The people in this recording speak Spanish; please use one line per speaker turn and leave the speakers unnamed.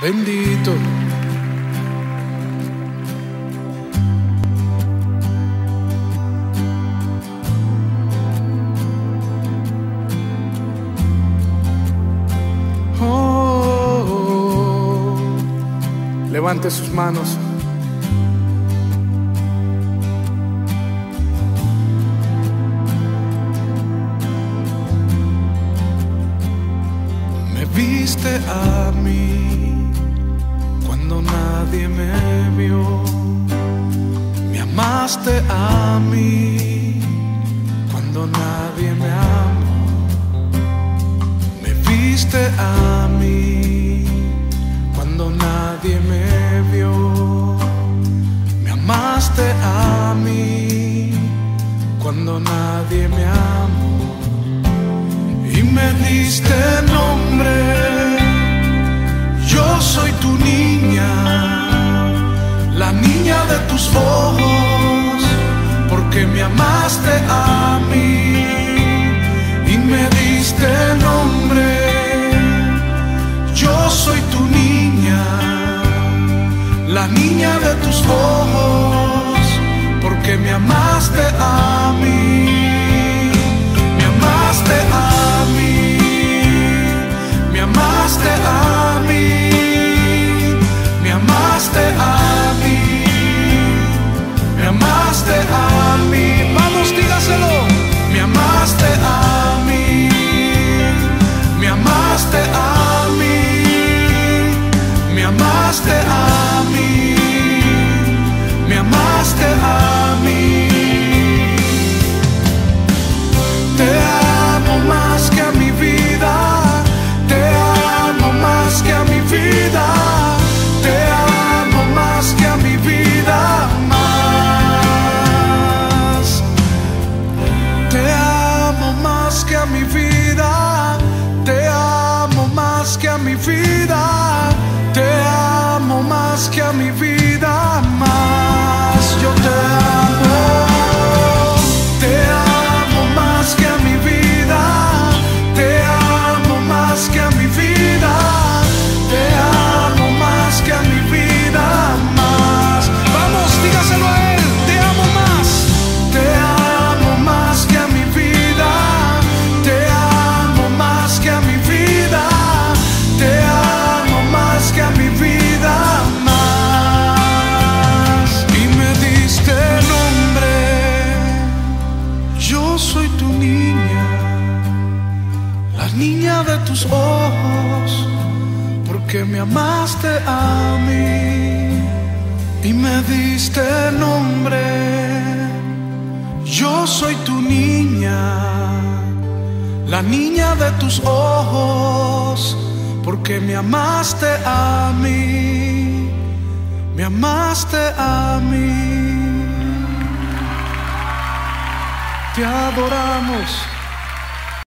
bendito. Oh, levante sus manos. Me viste a mí nadie me vio. Me amaste a mí cuando nadie me amó. Me viste a mí cuando nadie me vio. Me amaste a mí cuando nadie me amó y me diste de tus ojos, porque me amaste a mí y me diste nombre. Yo soy tu niña, la niña de tus ojos, porque me amaste a mí. me feel. Yo soy tu niña, la niña de tus ojos, porque me amaste a mí y me diste nombre. Yo soy tu niña, la niña de tus ojos, porque me amaste a mí, me amaste a mí te adoramos.